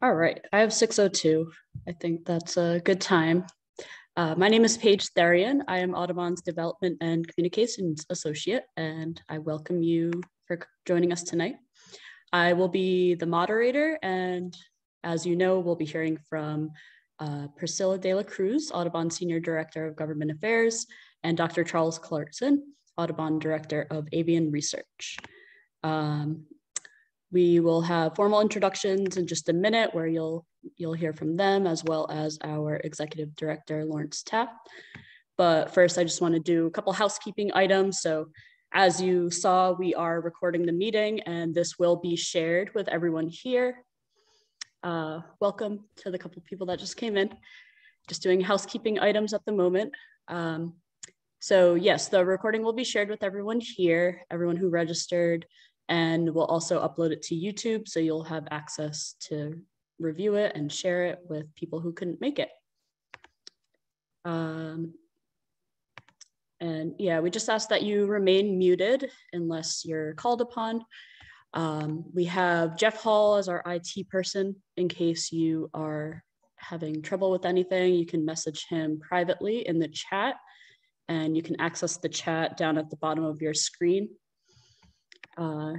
All right, I have 602. I think that's a good time. Uh, my name is Paige Therian. I am Audubon's Development and Communications Associate, and I welcome you for joining us tonight. I will be the moderator, and as you know, we'll be hearing from uh, Priscilla De La Cruz, Audubon Senior Director of Government Affairs, and Dr. Charles Clarkson, Audubon Director of Avian Research. Um, we will have formal introductions in just a minute where you'll you'll hear from them as well as our executive director, Lawrence Taft. But first, I just want to do a couple housekeeping items. So as you saw, we are recording the meeting and this will be shared with everyone here. Uh, welcome to the couple people that just came in. Just doing housekeeping items at the moment. Um, so yes, the recording will be shared with everyone here, everyone who registered, and we'll also upload it to YouTube so you'll have access to review it and share it with people who couldn't make it. Um, and yeah, we just ask that you remain muted unless you're called upon. Um, we have Jeff Hall as our IT person in case you are having trouble with anything. You can message him privately in the chat and you can access the chat down at the bottom of your screen. Uh,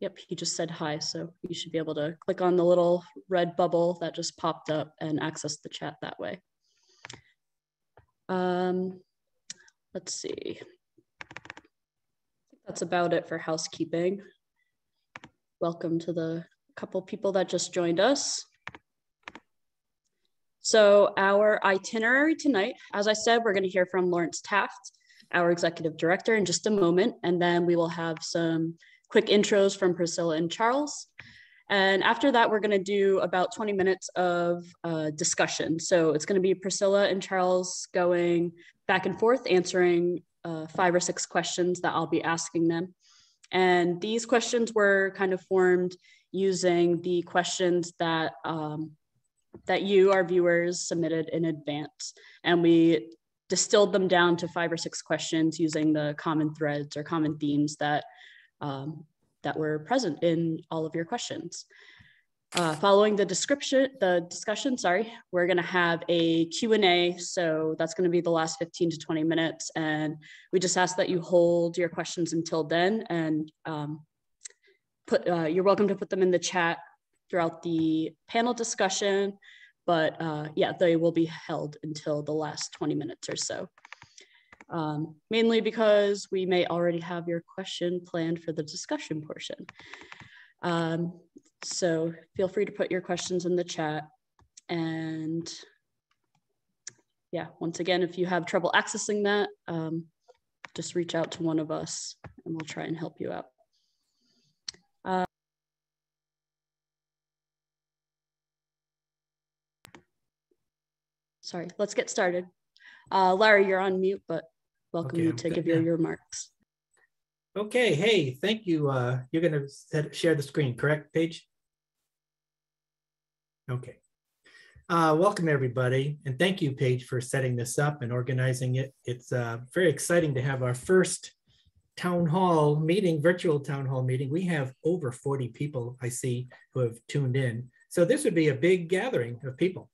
yep, he just said hi. So you should be able to click on the little red bubble that just popped up and access the chat that way. Um, let's see. That's about it for housekeeping. Welcome to the couple people that just joined us. So our itinerary tonight, as I said, we're gonna hear from Lawrence Taft, our executive director in just a moment, and then we will have some quick intros from Priscilla and Charles. And after that, we're gonna do about 20 minutes of uh, discussion. So it's gonna be Priscilla and Charles going back and forth, answering uh, five or six questions that I'll be asking them. And these questions were kind of formed using the questions that um, that you, our viewers, submitted in advance. And we distilled them down to five or six questions using the common threads or common themes that um, that were present in all of your questions. Uh, following the description, the discussion, sorry, we're gonna have a Q&A. So that's gonna be the last 15 to 20 minutes. And we just ask that you hold your questions until then and um, put, uh, you're welcome to put them in the chat throughout the panel discussion. But uh, yeah, they will be held until the last 20 minutes or so um, mainly because we may already have your question planned for the discussion portion. Um, so feel free to put your questions in the chat. And yeah, once again, if you have trouble accessing that, um, just reach out to one of us and we'll try and help you out. Uh, sorry, let's get started. Uh, Larry, you're on mute, but welcome okay, you to give your, your remarks. Okay, hey, thank you. Uh, you're going to share the screen, correct, Paige? Okay. Uh, welcome, everybody. And thank you, Paige, for setting this up and organizing it. It's uh, very exciting to have our first town hall meeting, virtual town hall meeting. We have over 40 people I see who have tuned in. So this would be a big gathering of people.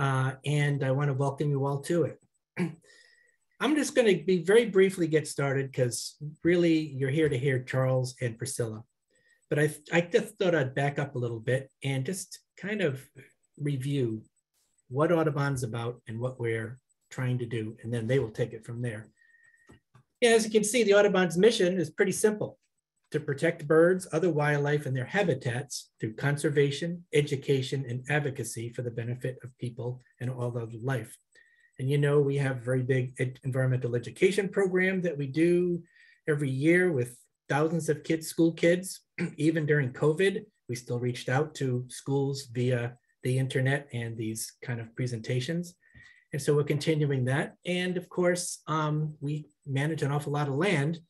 Uh, and I want to welcome you all to it. I'm just going to be very briefly get started because really you're here to hear Charles and Priscilla. But I, I just thought I'd back up a little bit and just kind of review what Audubon's about and what we're trying to do, and then they will take it from there. As you can see, the Audubon's mission is pretty simple to protect birds, other wildlife, and their habitats through conservation, education, and advocacy for the benefit of people and all of life. And you know, we have a very big ed environmental education program that we do every year with thousands of kids, school kids. Even during COVID, we still reached out to schools via the internet and these kind of presentations. And so we're continuing that. And of course, um, we manage an awful lot of land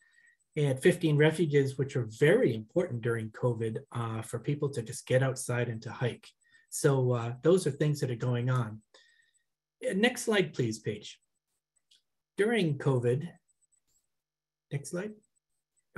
and 15 refuges, which are very important during COVID uh, for people to just get outside and to hike. So uh, those are things that are going on. Next slide, please, Paige. During COVID, next slide.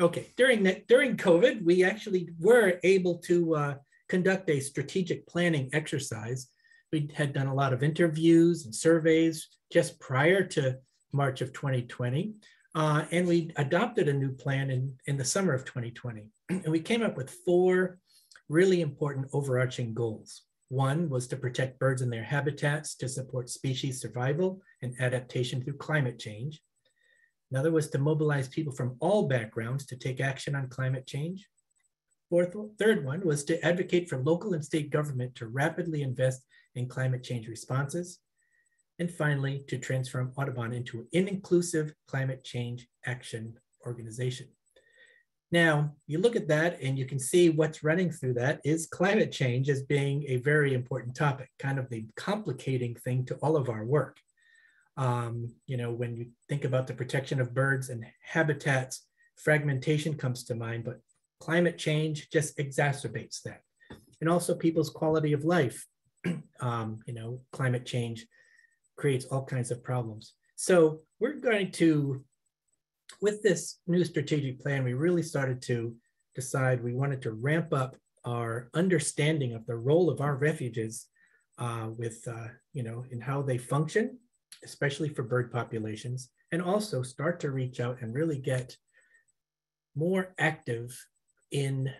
Okay, during during COVID, we actually were able to uh, conduct a strategic planning exercise. We had done a lot of interviews and surveys just prior to March of 2020. Uh, and we adopted a new plan in, in the summer of 2020. And we came up with four really important overarching goals. One was to protect birds and their habitats to support species survival and adaptation through climate change. Another was to mobilize people from all backgrounds to take action on climate change. Fourth, third one was to advocate for local and state government to rapidly invest in climate change responses. And finally, to transform Audubon into an inclusive climate change action organization. Now, you look at that and you can see what's running through that is climate change as being a very important topic, kind of the complicating thing to all of our work. Um, you know, when you think about the protection of birds and habitats, fragmentation comes to mind, but climate change just exacerbates that. And also people's quality of life. um, you know, climate change creates all kinds of problems. So we're going to, with this new strategic plan, we really started to decide we wanted to ramp up our understanding of the role of our refuges uh, with, uh, you know, in how they function especially for bird populations, and also start to reach out and really get more active in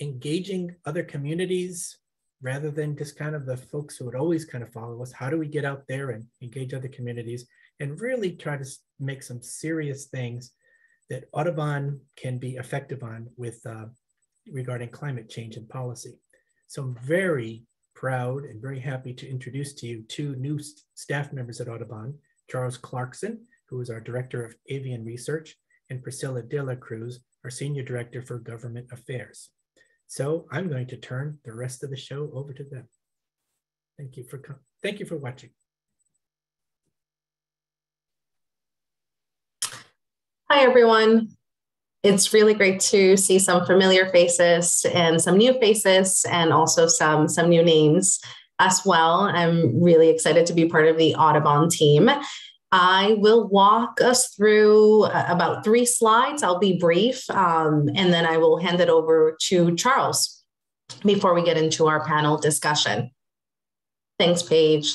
engaging other communities rather than just kind of the folks who would always kind of follow us. How do we get out there and engage other communities and really try to make some serious things that Audubon can be effective on with uh, regarding climate change and policy. So I'm very proud and very happy to introduce to you two new staff members at Audubon, Charles Clarkson, who is our Director of Avian Research, and Priscilla De La Cruz, our Senior Director for Government Affairs. So I'm going to turn the rest of the show over to them. Thank you for thank you for watching. Hi, everyone. It's really great to see some familiar faces and some new faces and also some, some new names as well. I'm really excited to be part of the Audubon team. I will walk us through uh, about three slides. I'll be brief, um, and then I will hand it over to Charles before we get into our panel discussion. Thanks, Paige.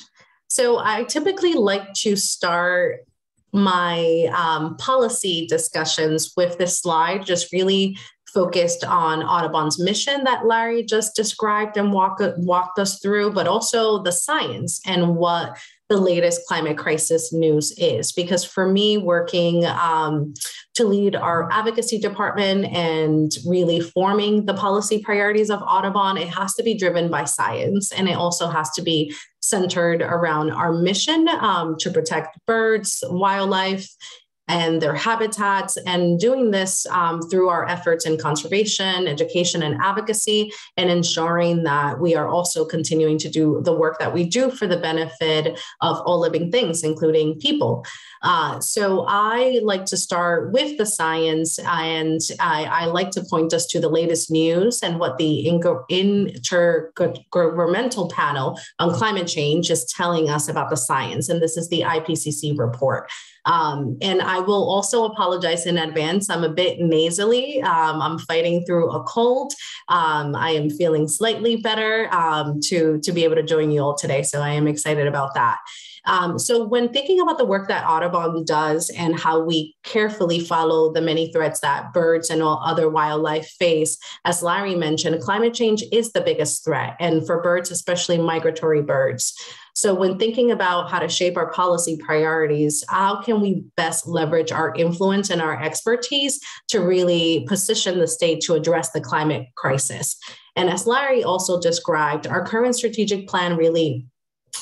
So I typically like to start my um, policy discussions with this slide just really focused on Audubon's mission that Larry just described and walk, walked us through, but also the science and what the latest climate crisis news is. Because for me, working um, to lead our advocacy department and really forming the policy priorities of Audubon, it has to be driven by science and it also has to be centered around our mission um, to protect birds, wildlife, and their habitats, and doing this um, through our efforts in conservation, education, and advocacy, and ensuring that we are also continuing to do the work that we do for the benefit of all living things, including people. Uh, so I like to start with the science, and I, I, like to point us to the latest news and what the intergovernmental panel on climate change is telling us about the science. And this is the IPCC report. Um, and I will also apologize in advance. I'm a bit nasally. Um, I'm fighting through a cold. Um, I am feeling slightly better um, to, to be able to join you all today. So I am excited about that. Um, so, when thinking about the work that Audubon does and how we carefully follow the many threats that birds and all other wildlife face, as Larry mentioned, climate change is the biggest threat, and for birds, especially migratory birds. So, when thinking about how to shape our policy priorities, how can we best leverage our influence and our expertise to really position the state to address the climate crisis? And as Larry also described, our current strategic plan really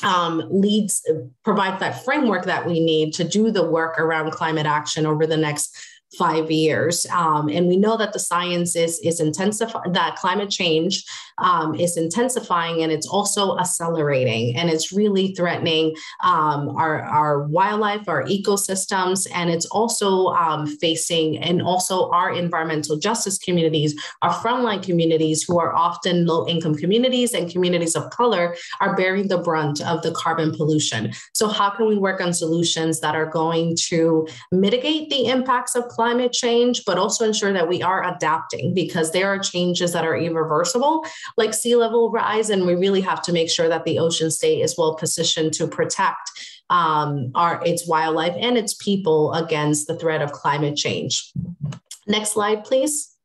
um, leads provides that framework that we need to do the work around climate action over the next five years. Um, and we know that the science is, is intensifying, that climate change um, is intensifying and it's also accelerating and it's really threatening um, our, our wildlife, our ecosystems, and it's also um, facing, and also our environmental justice communities, our frontline communities who are often low income communities and communities of color are bearing the brunt of the carbon pollution. So how can we work on solutions that are going to mitigate the impacts of climate climate change, but also ensure that we are adapting because there are changes that are irreversible, like sea level rise. And we really have to make sure that the ocean state is well positioned to protect um, our, its wildlife and its people against the threat of climate change. Next slide, please.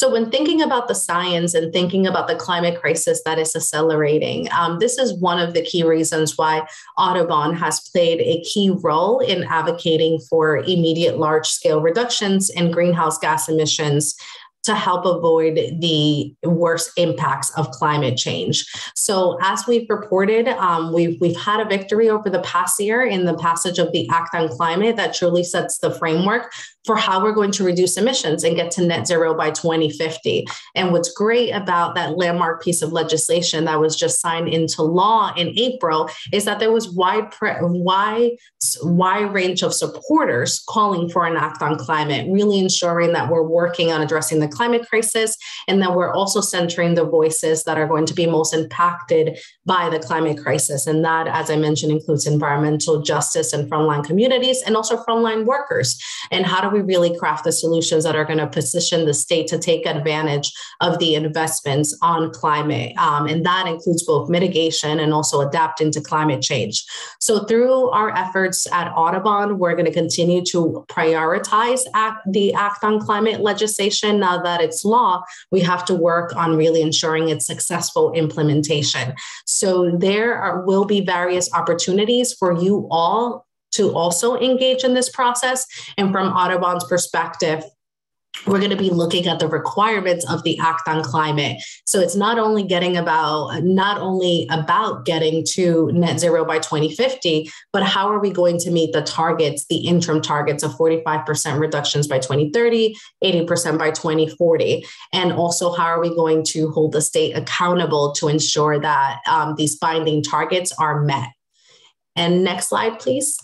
So, when thinking about the science and thinking about the climate crisis that is accelerating, um, this is one of the key reasons why Audubon has played a key role in advocating for immediate large scale reductions in greenhouse gas emissions to help avoid the worst impacts of climate change. So, as we've reported, um, we've we've had a victory over the past year in the passage of the Act on Climate that truly sets the framework for how we're going to reduce emissions and get to net zero by 2050. And what's great about that landmark piece of legislation that was just signed into law in April is that there was wide wide wide range of supporters calling for an act on climate, really ensuring that we're working on addressing the climate crisis and that we're also centering the voices that are going to be most impacted by the climate crisis. And that, as I mentioned, includes environmental justice and frontline communities and also frontline workers. And how do we really craft the solutions that are going to position the state to take advantage of the investments on climate? Um, and that includes both mitigation and also adapting to climate change. So, through our efforts at Audubon, we're going to continue to prioritize act, the Act on Climate legislation. Now that it's law, we have to work on really ensuring its successful implementation. So, there are, will be various opportunities for you all to also engage in this process. And from Audubon's perspective, we're going to be looking at the requirements of the act on climate. So it's not only getting about not only about getting to net zero by 2050 but how are we going to meet the targets the interim targets of 45% reductions by 2030 80% by 2040 and also how are we going to hold the state accountable to ensure that um, these binding targets are met? And next slide please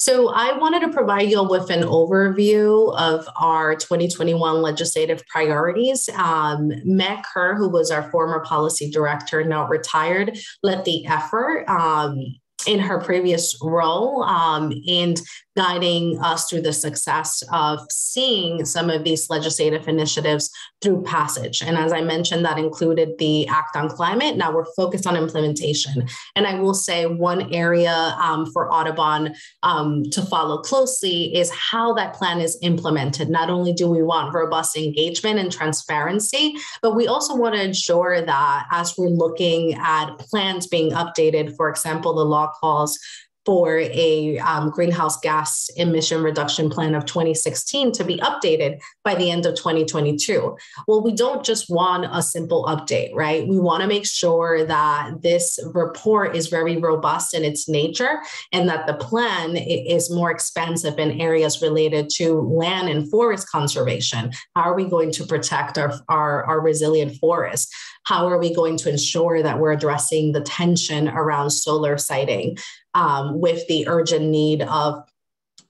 so I wanted to provide you with an overview of our 2021 legislative priorities. Um, Meg Kerr, who was our former policy director, now retired, led the effort. Um, in her previous role um, and guiding us through the success of seeing some of these legislative initiatives through passage. And as I mentioned, that included the Act on Climate. Now we're focused on implementation. And I will say one area um, for Audubon um, to follow closely is how that plan is implemented. Not only do we want robust engagement and transparency, but we also want to ensure that as we're looking at plans being updated, for example, the law calls for a um, greenhouse gas emission reduction plan of 2016 to be updated by the end of 2022. Well, we don't just want a simple update, right? We want to make sure that this report is very robust in its nature and that the plan is more expansive in areas related to land and forest conservation. How are we going to protect our, our, our resilient forests? How are we going to ensure that we're addressing the tension around solar siting um, with the urgent need of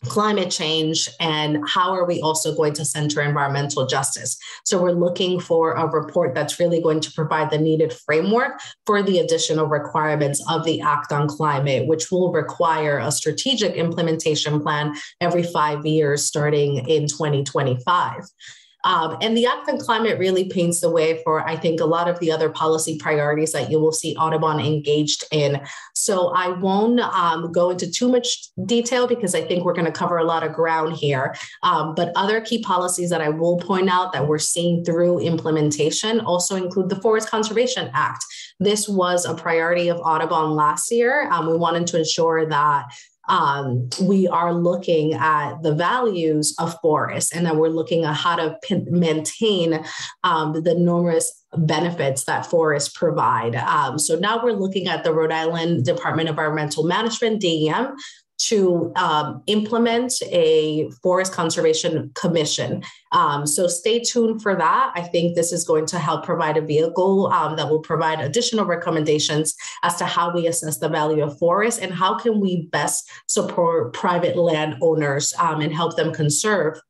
climate change and how are we also going to center environmental justice? So we're looking for a report that's really going to provide the needed framework for the additional requirements of the act on climate which will require a strategic implementation plan every 5 years starting in 2025 um, and the Act on Climate really paints the way for, I think, a lot of the other policy priorities that you will see Audubon engaged in. So I won't um, go into too much detail because I think we're going to cover a lot of ground here. Um, but other key policies that I will point out that we're seeing through implementation also include the Forest Conservation Act. This was a priority of Audubon last year. We wanted to ensure that um, we are looking at the values of forests and that we're looking at how to p- maintain um, the numerous benefits that forests provide. Um, so now we're looking at the Rhode Island Department of Environmental Management, DEM, to um, implement a forest conservation commission. Um, so stay tuned for that. I think this is going to help provide a vehicle um, that will provide additional recommendations as to how we assess the value of forests and how can we best support private landowners um, and help them conserve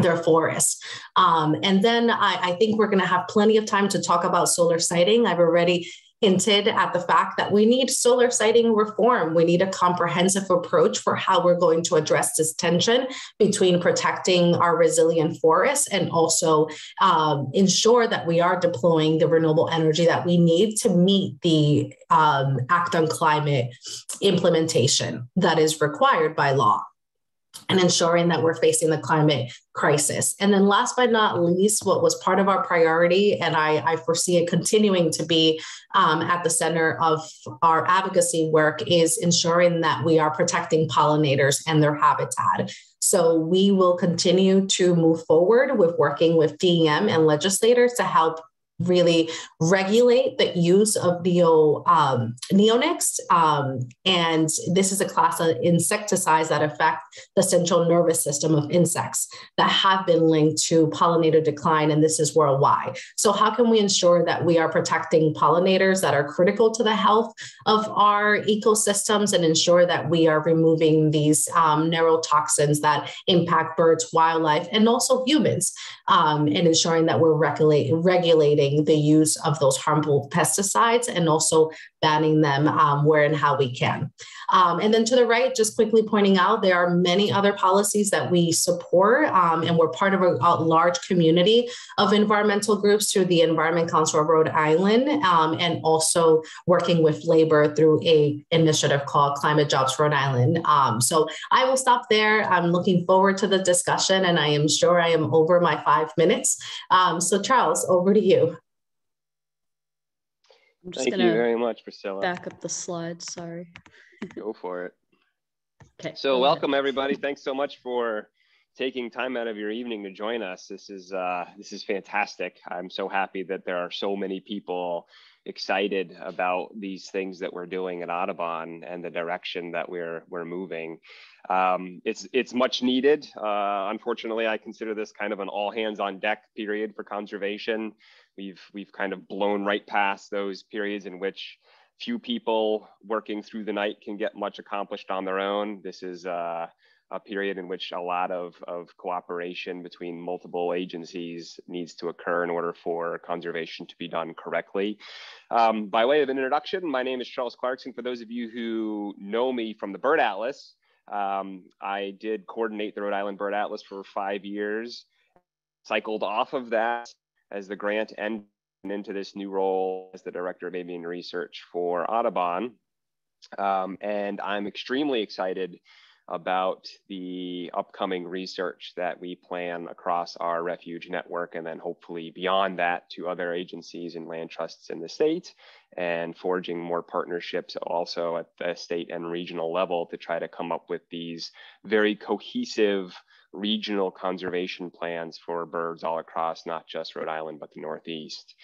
their forests. Um, and then I, I think we're going to have plenty of time to talk about solar siting. I've already hinted at the fact that we need solar siting reform. We need a comprehensive approach for how we're going to address this tension between protecting our resilient forests and also um, ensure that we are deploying the renewable energy that we need to meet the um, Act on Climate implementation that is required by law and ensuring that we're facing the climate crisis. And then last but not least, what was part of our priority, and I, I foresee it continuing to be um, at the center of our advocacy work, is ensuring that we are protecting pollinators and their habitat. So we will continue to move forward with working with DEM and legislators to help really regulate the use of neo um, neonics. Um, and this is a class of insecticides that affect the central nervous system of insects that have been linked to pollinator decline, and this is worldwide. So, how can we ensure that we are protecting pollinators that are critical to the health of our ecosystems and ensure that we are removing these um, neurotoxins that impact birds, wildlife, and also humans, um, and ensuring that we're regulate, regulating the use of those harmful pesticides and also banning them um, where and how we can. Um, and then to the right, just quickly pointing out, there are many other policies that we support, um, and we're part of a, a, large community of environmental groups through the Environment Council of Rhode Island, um, and also working with labor through a initiative called Climate Jobs Rhode Island. Um, so I will stop there. I'm looking forward to the discussion, and I am sure I am over my five minutes. Um, so Charles, over to you. I'm just Thank you very much, Priscilla. Back up the slides. Sorry. Go for it. Okay. So welcome everybody. Thanks so much for taking time out of your evening to join us. This is uh, this is fantastic. I'm so happy that there are so many people excited about these things that we're doing at Audubon and the direction that we're we're moving. Um, it's it's much needed. Uh, unfortunately, I consider this kind of an all hands on deck period for conservation. We've we've kind of blown right past those periods in which few people working through the night can get much accomplished on their own. This is uh, a period in which a lot of, of cooperation between multiple agencies needs to occur in order for conservation to be done correctly. Um, by way of an introduction, my name is Charles Clarkson. For those of you who know me from the Bird Atlas, um, I did coordinate the Rhode Island Bird Atlas for five years, cycled off of that as the grant ended into this new role as the director of avian research for Audubon. Um, and I'm extremely excited about the upcoming research that we plan across our refuge network and then hopefully beyond that to other agencies and land trusts in the state and forging more partnerships also at the state and regional level to try to come up with these very cohesive regional conservation plans for birds all across not just Rhode Island, but the Northeast.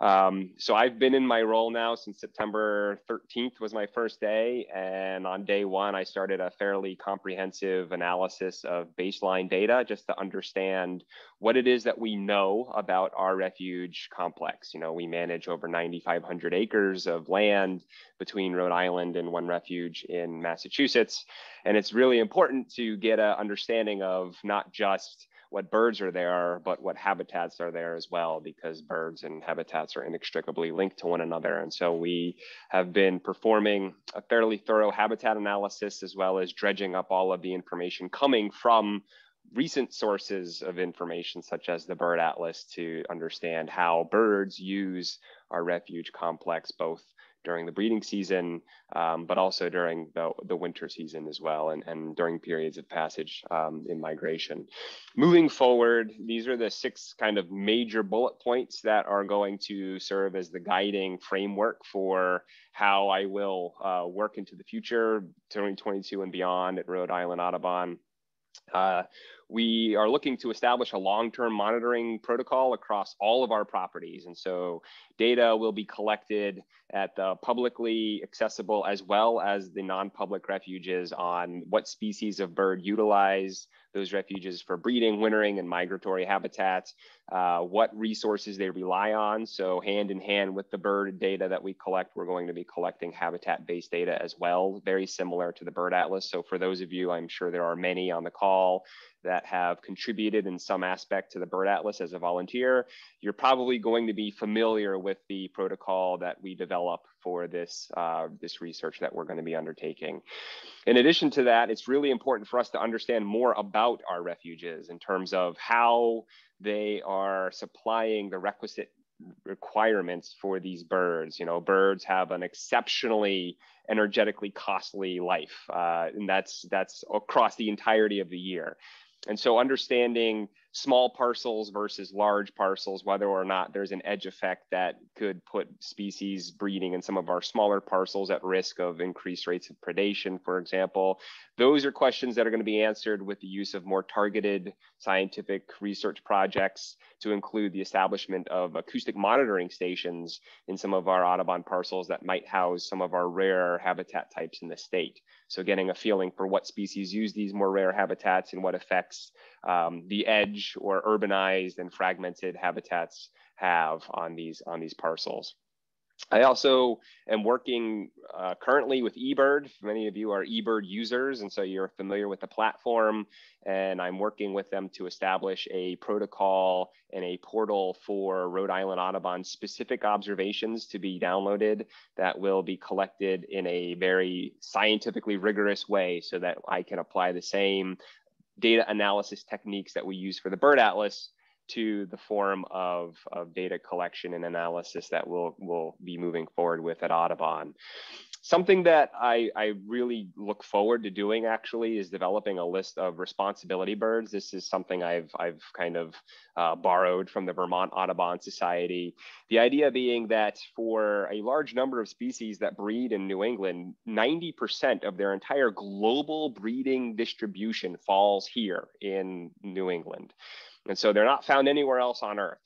Um, so I've been in my role now since September 13th was my first day. And on day one, I started a fairly comprehensive analysis of baseline data just to understand what it is that we know about our refuge complex. You know, we manage over 9,500 acres of land between Rhode Island and one refuge in Massachusetts. And it's really important to get an understanding of not just what birds are there, but what habitats are there as well, because birds and habitats are inextricably linked to one another. And so we have been performing a fairly thorough habitat analysis as well as dredging up all of the information coming from recent sources of information such as the bird atlas to understand how birds use our refuge complex both during the breeding season, um, but also during the, the winter season as well, and, and during periods of passage um, in migration. Moving forward, these are the six kind of major bullet points that are going to serve as the guiding framework for how I will uh, work into the future, 2022 and beyond at Rhode Island Audubon. Uh, we are looking to establish a long-term monitoring protocol across all of our properties. And so data will be collected at the publicly accessible as well as the non-public refuges on what species of bird utilize those refuges for breeding, wintering, and migratory habitats, uh, what resources they rely on. So hand in hand with the bird data that we collect, we're going to be collecting habitat-based data as well, very similar to the Bird Atlas. So for those of you, I'm sure there are many on the call that have contributed in some aspect to the Bird Atlas as a volunteer, you're probably going to be familiar with the protocol that we develop for this, uh, this research that we're going to be undertaking. In addition to that, it's really important for us to understand more about our refuges in terms of how they are supplying the requisite requirements for these birds. You know, birds have an exceptionally energetically costly life, uh, and that's that's across the entirety of the year. And so understanding small parcels versus large parcels, whether or not there's an edge effect that could put species breeding in some of our smaller parcels at risk of increased rates of predation, for example. Those are questions that are going to be answered with the use of more targeted scientific research projects to include the establishment of acoustic monitoring stations in some of our Audubon parcels that might house some of our rare habitat types in the state. So getting a feeling for what species use these more rare habitats and what effects um, the edge or urbanized and fragmented habitats have on these on these parcels. I also am working uh, currently with eBird. Many of you are eBird users, and so you're familiar with the platform. And I'm working with them to establish a protocol and a portal for Rhode Island Audubon specific observations to be downloaded that will be collected in a very scientifically rigorous way so that I can apply the same data analysis techniques that we use for the Bird Atlas to the form of, of data collection and analysis that we'll, we'll be moving forward with at Audubon. Something that I, I really look forward to doing actually is developing a list of responsibility birds. This is something I've, I've kind of uh, borrowed from the Vermont Audubon Society. The idea being that for a large number of species that breed in New England, 90% of their entire global breeding distribution falls here in New England. And so they're not found anywhere else on Earth.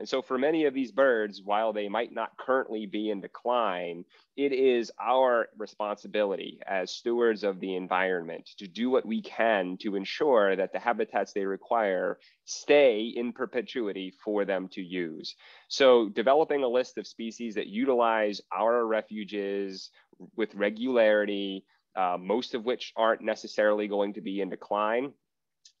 And so for many of these birds, while they might not currently be in decline, it is our responsibility as stewards of the environment to do what we can to ensure that the habitats they require stay in perpetuity for them to use. So developing a list of species that utilize our refuges with regularity, uh, most of which aren't necessarily going to be in decline,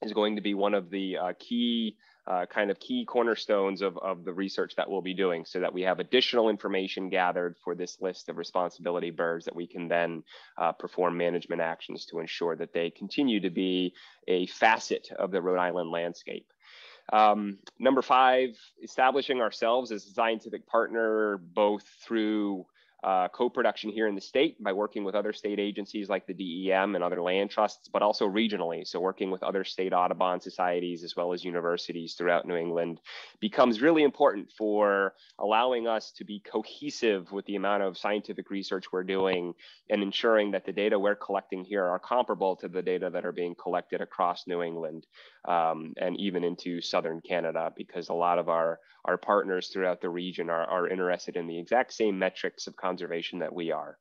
is going to be one of the uh, key uh, kind of key cornerstones of, of the research that we'll be doing so that we have additional information gathered for this list of responsibility birds that we can then uh, perform management actions to ensure that they continue to be a facet of the Rhode Island landscape. Um, number five, establishing ourselves as a scientific partner, both through uh, co-production here in the state by working with other state agencies like the DEM and other land trusts, but also regionally. So working with other state Audubon societies as well as universities throughout New England becomes really important for allowing us to be cohesive with the amount of scientific research we're doing and ensuring that the data we're collecting here are comparable to the data that are being collected across New England um, and even into Southern Canada, because a lot of our, our partners throughout the region are, are interested in the exact same metrics of conservation that we are.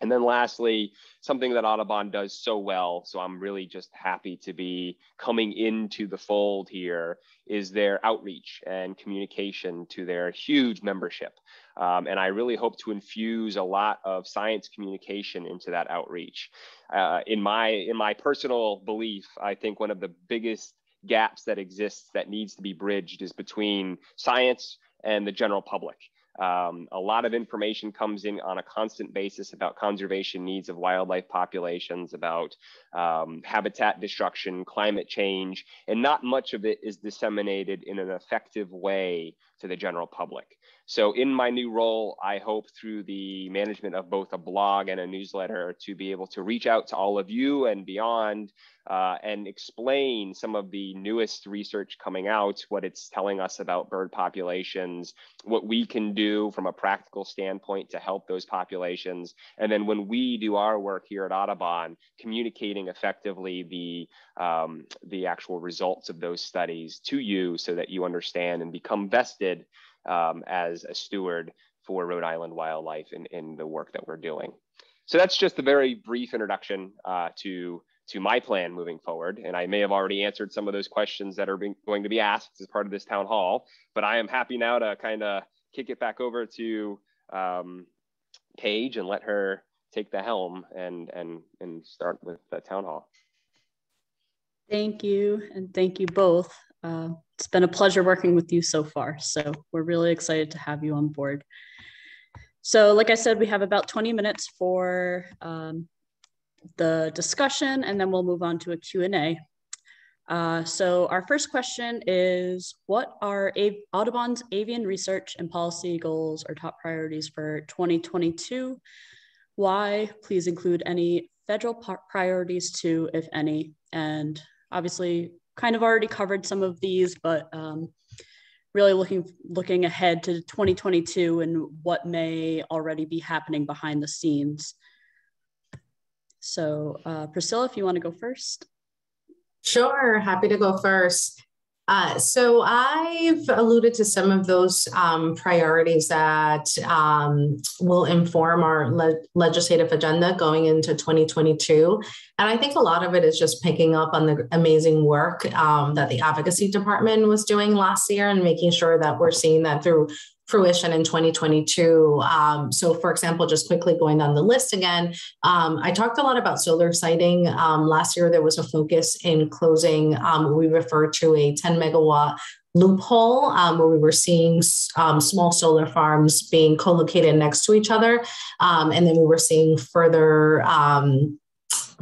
And then lastly, something that Audubon does so well, so I'm really just happy to be coming into the fold here, is their outreach and communication to their huge membership. Um, and I really hope to infuse a lot of science communication into that outreach. Uh, in my in my personal belief, I think one of the biggest gaps that exists that needs to be bridged is between science and the general public. Um, a lot of information comes in on a constant basis about conservation needs of wildlife populations, about um, habitat destruction, climate change, and not much of it is disseminated in an effective way to the general public. So in my new role, I hope through the management of both a blog and a newsletter to be able to reach out to all of you and beyond uh, and explain some of the newest research coming out, what it's telling us about bird populations, what we can do from a practical standpoint to help those populations. And then when we do our work here at Audubon, communicating effectively the, um, the actual results of those studies to you so that you understand and become vested um, as a steward for Rhode Island wildlife in, in the work that we're doing. So that's just a very brief introduction uh, to, to my plan moving forward. And I may have already answered some of those questions that are being, going to be asked as part of this town hall, but I am happy now to kind of kick it back over to um, Paige and let her take the helm and, and, and start with the town hall. Thank you. And thank you both. Uh, it's been a pleasure working with you so far. So we're really excited to have you on board. So like I said, we have about 20 minutes for um, the discussion and then we'll move on to a Q&A. Uh, so our first question is, what are A Audubon's avian research and policy goals or top priorities for 2022? Why? Please include any federal priorities too, if any. And obviously kind of already covered some of these, but um, really looking looking ahead to 2022 and what may already be happening behind the scenes. So uh, Priscilla, if you want to go first. Sure, happy to go first. Uh, so I've alluded to some of those um, priorities that um, will inform our le- legislative agenda going into 2022. And I think a lot of it is just picking up on the amazing work um, that the advocacy department was doing last year and making sure that we're seeing that through fruition in 2022. Um, so, for example, just quickly going down the list again, um, I talked a lot about solar siting. Um, last year, there was a focus in closing, um, we refer to a 10 megawatt loophole um, where we were seeing um, small solar farms being co-located next to each other um, and then we were seeing further um,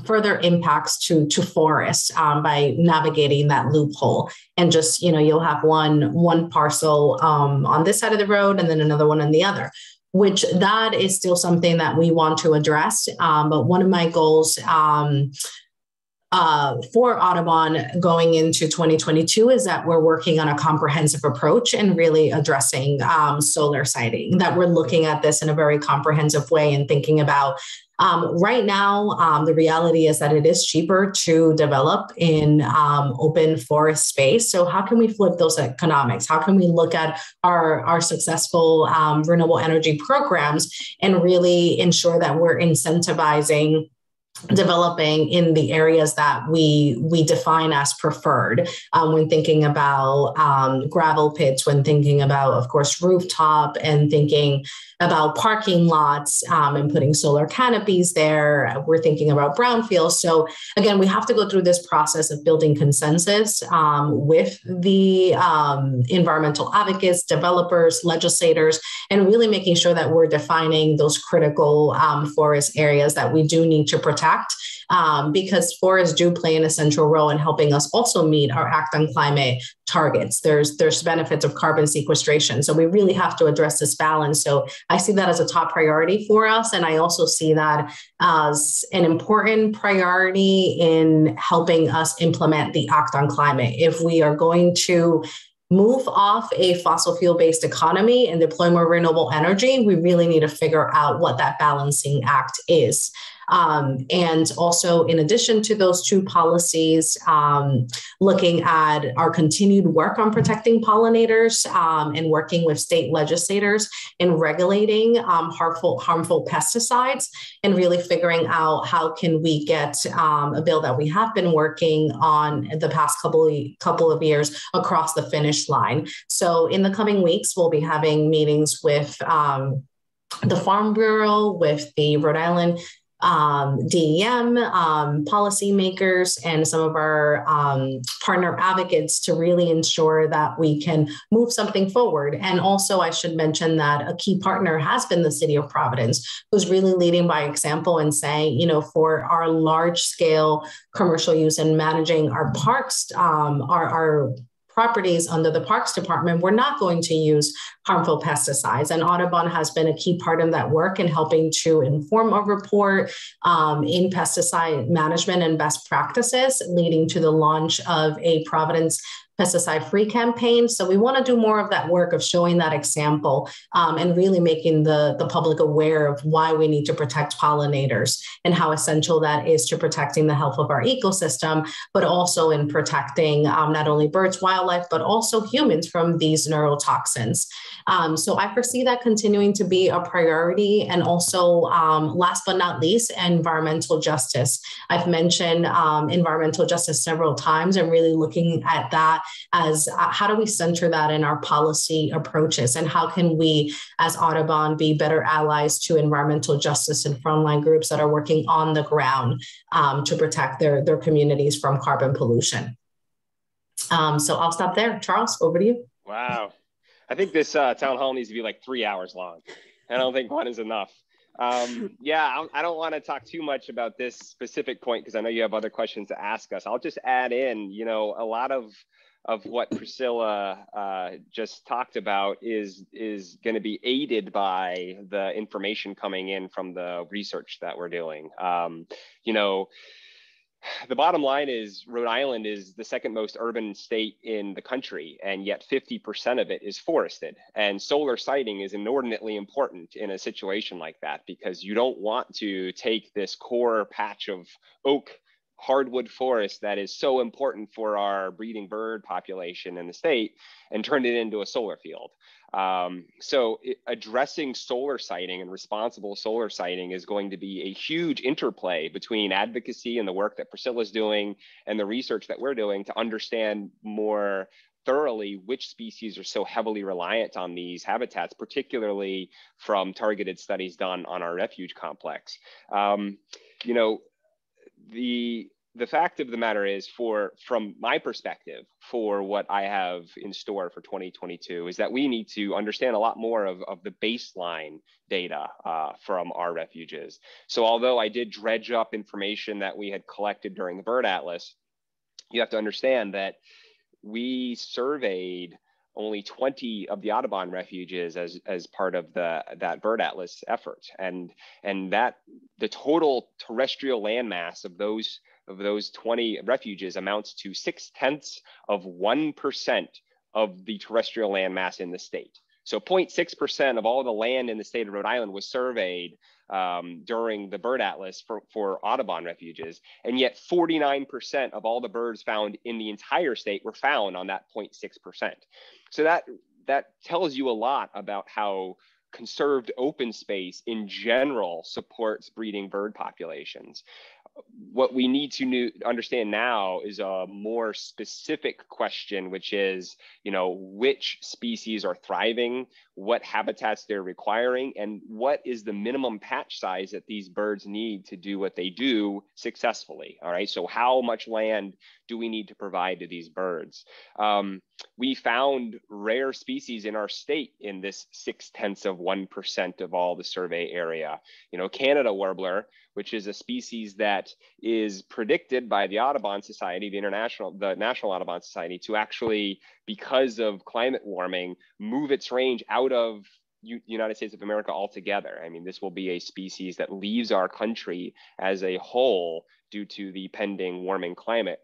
further impacts to to forests um, by navigating that loophole. And just you know you'll have one one parcel um, on this side of the road and then another one on the other which that is still something that we want to address. Um, but one of my goals um, uh, for Audubon going into 2022 is that we're working on a comprehensive approach and really addressing um, solar siting, that we're looking at this in a very comprehensive way and thinking about um, right now, um, the reality is that it is cheaper to develop in um, open forest space. So, how can we flip those economics? How can we look at our, our successful um, renewable energy programs and really ensure that we're incentivizing? Developing in the areas that we we define as preferred um, when thinking about um, gravel pits when thinking about of course rooftop and thinking about parking lots um, and putting solar canopies there. We're thinking about brownfields. So again we have to go through this process of building consensus um, with the um, environmental advocates developers legislators and really making sure that we're defining those critical um, forest areas that we do need to protect Um, because forests do play an essential role in helping us also meet our Act on Climate targets. There's there's benefits of carbon sequestration, so we really have to address this balance. So I see that as a top priority for us, and I also see that as an important priority in helping us implement the Act on Climate. If we are going to move off a fossil fuel based economy and deploy more renewable energy, we really need to figure out what that balancing act is. Um, and also, in addition to those two policies, um, looking at our continued work on protecting pollinators um, and working with state legislators in regulating um, harmful harmful pesticides, and really figuring out how can we get um, a bill that we have been working on the past couple of, couple of years across the finish line. So, in the coming weeks, we'll be having meetings with um, the Farm Bureau, with the Rhode Island um, DEM, um, policymakers, and some of our um, partner advocates to really ensure that we can move something forward. And also, I should mention that a key partner has been the City of Providence, who's really leading by example and saying, you know, for our large scale commercial use and managing our parks, um, our, our properties under the Parks Department, we're not going to use harmful pesticides. And Audubon has been a key part of that work in helping to inform a report um, in pesticide management and best practices, leading to the launch of a Providence pesticide free campaign. So we want to do more of that work of showing that example um, and really making the, the public aware of why we need to protect pollinators and how essential that is to protecting the health of our ecosystem, but also in protecting um, not only birds, wildlife, but also humans from these neurotoxins. Um, so I foresee that continuing to be a priority. And also, um, last but not least, environmental justice. I've mentioned um, environmental justice several times and really looking at that as uh, how do we center that in our policy approaches? And how can we as audubon be better allies to environmental justice and frontline groups that are working on the ground um, to protect their, their communities from carbon pollution? Um, so i'll stop there. Charles over to you. Wow. I think this uh, town hall needs to be like three hours long. I don't think one is enough. Um, yeah, I don't want to talk too much about this specific point because I know you have other questions to ask us. I'll just add in, you know, a lot of of what Priscilla uh, just talked about is is going to be aided by the information coming in from the research that we're doing. Um, you know, the bottom line is Rhode Island is the second most urban state in the country, and yet 50% of it is forested. And solar siting is inordinately important in a situation like that because you don't want to take this core patch of oak hardwood forest that is so important for our breeding bird population in the state and turned it into a solar field. Um, so it, addressing solar siting and responsible solar siting is going to be a huge interplay between advocacy and the work that Priscilla's doing and the research that we're doing to understand more thoroughly which species are so heavily reliant on these habitats, particularly from targeted studies done on our refuge complex. Um, you know, the the fact of the matter is for from my perspective for what i have in store for 2022 is that we need to understand a lot more of, of the baseline data uh, from our refuges. So although i did dredge up information that we had collected during the bird atlas you have to understand that we surveyed only 20 of the Audubon refuges as, as part of the that bird atlas effort and and that the total terrestrial landmass of those of those 20 refuges amounts to six tenths of 1% of the terrestrial land mass in the state. So 0.6% of all the land in the state of Rhode Island was surveyed um, during the bird atlas for, for Audubon refuges. And yet 49% of all the birds found in the entire state were found on that 0.6%. So that, that tells you a lot about how conserved open space in general supports breeding bird populations. What we need to new, understand now is a more specific question, which is, you know, which species are thriving, what habitats they're requiring, and what is the minimum patch size that these birds need to do what they do successfully. All right. So, how much land do we need to provide to these birds? Um, we found rare species in our state in this six tenths of 1% of all the survey area. You know, Canada warbler which is a species that is predicted by the Audubon Society, the international, the National Audubon Society, to actually, because of climate warming, move its range out of U- United States of America altogether. I mean, this will be a species that leaves our country as a whole due to the pending warming climate.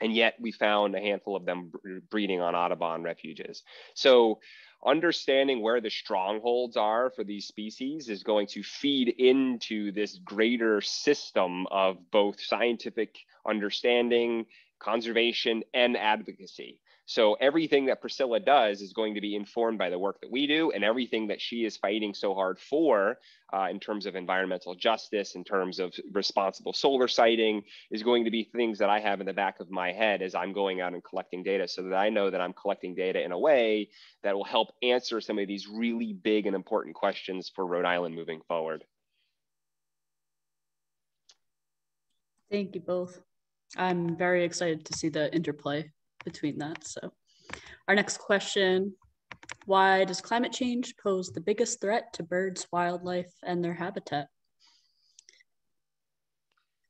And yet we found a handful of them breeding on Audubon refuges. So understanding where the strongholds are for these species is going to feed into this greater system of both scientific understanding, conservation, and advocacy. So everything that Priscilla does is going to be informed by the work that we do, and everything that she is fighting so hard for uh, in terms of environmental justice, in terms of responsible solar siting, is going to be things that I have in the back of my head as I'm going out and collecting data, so that I know that I'm collecting data in a way that will help answer some of these really big and important questions for Rhode Island moving forward. Thank you both. I'm very excited to see the interplay between that. So, our next question Why does climate change pose the biggest threat to birds, wildlife, and their habitat?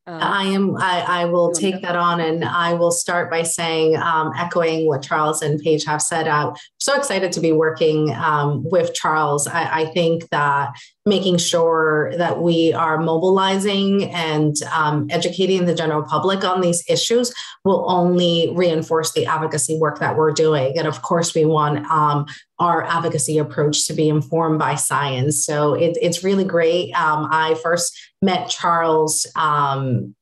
Uh, I am. I, I will take that on, and I will start by saying, um, echoing what Charles and Paige have said. I'm uh, so excited to be working um, with Charles. I, I, think that making sure that we are mobilizing and um, educating the general public on these issues will only reinforce the advocacy work that we're doing. And of course, we want um, our advocacy approach to be informed by science. So it, it's really great. Um, I first met Charles um,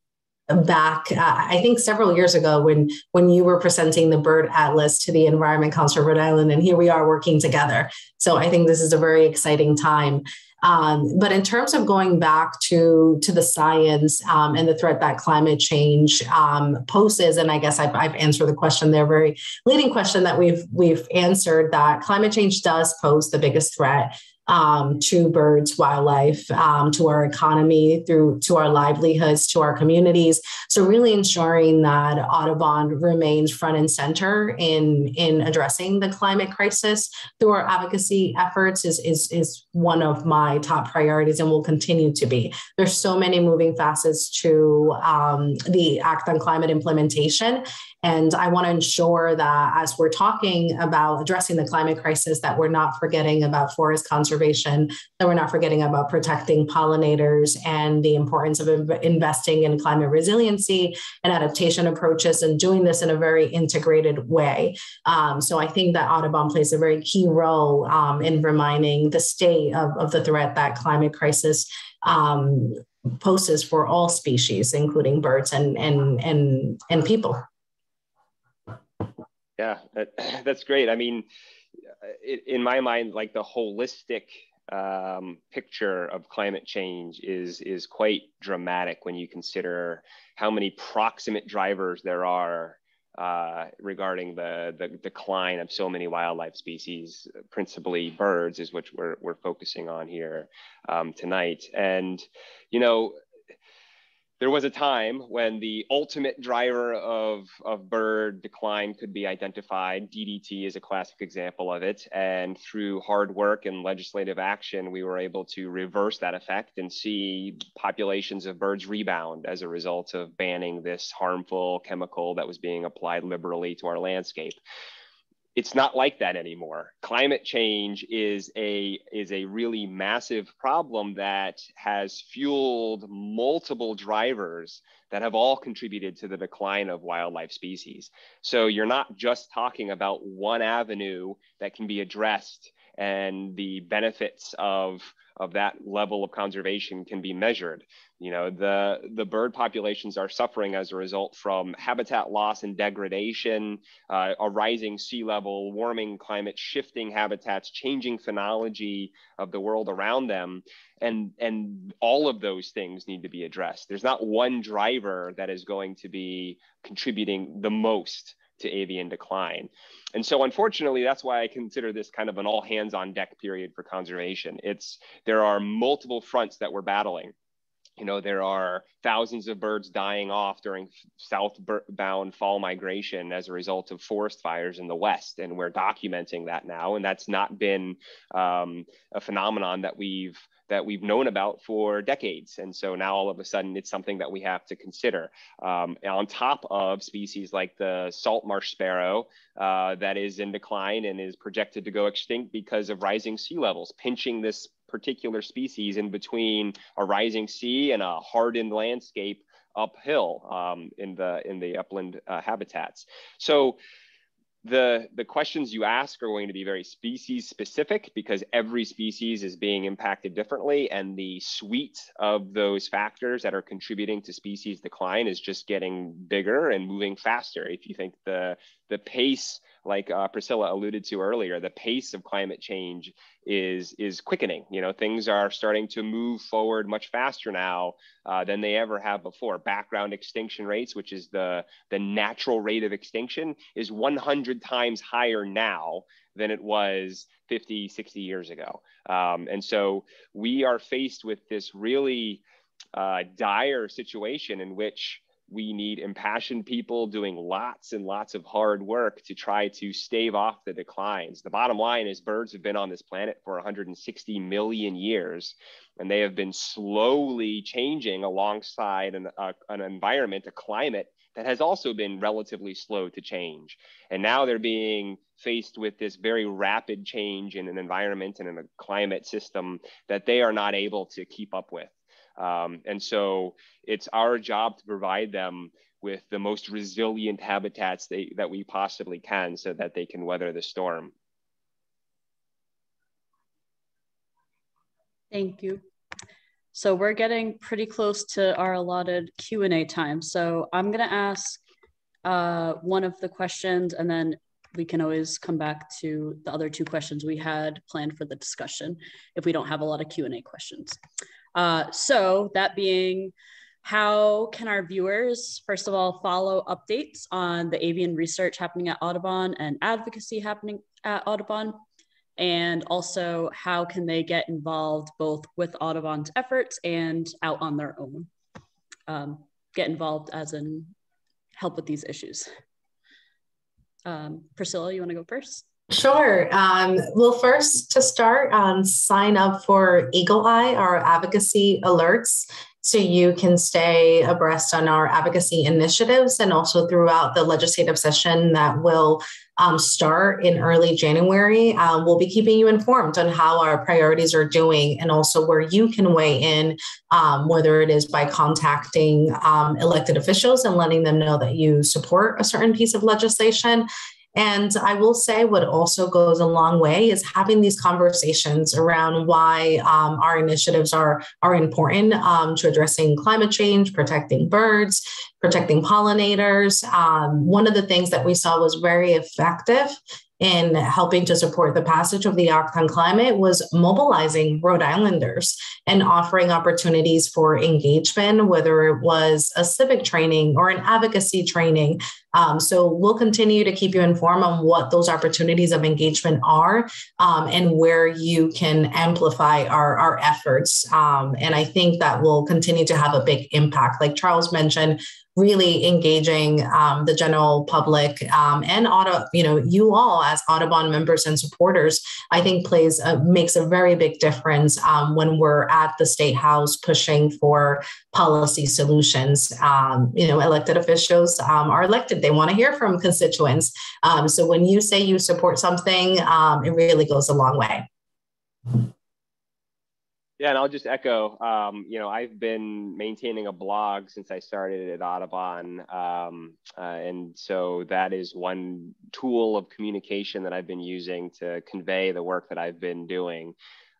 back uh, i think several years ago when when you were presenting the bird atlas to the environment council of rhode island and here we are working together so i think this is a very exciting time Um, but in terms of going back to, to the science um, and the threat that climate change um, poses, and I guess I've, I've answered the question there, very leading question that we've, we've answered that climate change does pose the biggest threat um, to birds, wildlife, um, to our economy, through to our livelihoods, to our communities. So really ensuring that Audubon remains front and center in in addressing the climate crisis through our advocacy efforts is is is one of my top priorities and will continue to be. There's so many moving facets to um, the Act on Climate implementation, and I want to ensure that as we're talking about addressing the climate crisis, that we're not forgetting about forest conservation, that we're not forgetting about protecting pollinators and the importance of investing in climate resiliency and adaptation approaches and doing this in a very integrated way. Um, so I think that Audubon plays a very key role um, in reminding the state of, of the threat that climate crisis um, poses for all species, including birds and, and, and, and people. Yeah, that, that's great. I mean, in my mind, like the holistic um, picture of climate change is is quite dramatic when you consider how many proximate drivers there are uh, regarding the, the decline of so many wildlife species, principally birds, is which we're, we're focusing on here um, tonight. And, you know, there was a time when the ultimate driver of, of bird decline could be identified. DDT is a classic example of it. And through hard work and legislative action, we were able to reverse that effect and see populations of birds rebound as a result of banning this harmful chemical that was being applied liberally to our landscape it's not like that anymore. Climate change is a is a really massive problem that has fueled multiple drivers that have all contributed to the decline of wildlife species. So you're not just talking about one avenue that can be addressed and the benefits of of that level of conservation can be measured. You know, the, the bird populations are suffering as a result from habitat loss and degradation, uh, a rising sea level, warming climate, shifting habitats, changing phenology of the world around them. And, and all of those things need to be addressed. There's not one driver that is going to be contributing the most to avian decline. And so unfortunately, that's why I consider this kind of an all hands on deck period for conservation. It's there are multiple fronts that we're battling. You know, there are thousands of birds dying off during southbound fall migration as a result of forest fires in the West. And we're documenting that now. And that's not been um, a phenomenon that we've that we've known about for decades. And so now all of a sudden it's something that we have to consider. Um, on top of species like the salt marsh sparrow uh, that is in decline and is projected to go extinct because of rising sea levels, pinching this particular species in between a rising sea and a hardened landscape uphill um, in the in the upland uh, habitats. So the the questions you ask are going to be very species specific because every species is being impacted differently and the suite of those factors that are contributing to species decline is just getting bigger and moving faster. If you think the the pace like uh, Priscilla alluded to earlier, the pace of climate change is is quickening. You know, things are starting to move forward much faster now uh, than they ever have before. Background extinction rates, which is the the natural rate of extinction, is 100 times higher now than it was 50, 60 years ago. Um, and so we are faced with this really uh, dire situation in which we need impassioned people doing lots and lots of hard work to try to stave off the declines. The bottom line is birds have been on this planet for 160 million years, and they have been slowly changing alongside an, uh, an environment, a climate that has also been relatively slow to change. And now they're being faced with this very rapid change in an environment and in a climate system that they are not able to keep up with. Um, and so it's our job to provide them with the most resilient habitats they, that we possibly can so that they can weather the storm. Thank you. So we're getting pretty close to our allotted Q&A time. So I'm gonna ask uh, one of the questions and then we can always come back to the other two questions we had planned for the discussion if we don't have a lot of Q&A questions. Uh, so that being, how can our viewers, first of all, follow updates on the avian research happening at Audubon and advocacy happening at Audubon? And also, how can they get involved both with Audubon's efforts and out on their own? Um, get involved as in help with these issues. Um, Priscilla, you want to go first? Sure. Um, well, first to start, um, sign up for Eagle Eye, our advocacy alerts, so you can stay abreast on our advocacy initiatives and also throughout the legislative session that will um, start in early January. Uh, we'll be keeping you informed on how our priorities are doing and also where you can weigh in, um, whether it is by contacting um, elected officials and letting them know that you support a certain piece of legislation and I will say what also goes a long way is having these conversations around why um, our initiatives are, are important um, to addressing climate change, protecting birds, protecting pollinators. Um, one of the things that we saw was very effective in helping to support the passage of the Act on Climate was mobilizing Rhode Islanders and offering opportunities for engagement, whether it was a civic training or an advocacy training. Um, so we'll continue to keep you informed on what those opportunities of engagement are um, and where you can amplify our, our efforts. Um, and I think that will continue to have a big impact. Like Charles mentioned, really engaging um, the general public um, and auto, you know, you all as Audubon members and supporters, I think plays a, makes a very big difference um, when we're at the state house pushing for policy solutions. Um, you know, elected officials um, are elected; they want to hear from constituents. Um, so when you say you support something, it really goes a long way. Yeah, and I'll just echo. Um, you know, I've been maintaining a blog since I started at Audubon, um, uh, and so that is one tool of communication that I've been using to convey the work that I've been doing.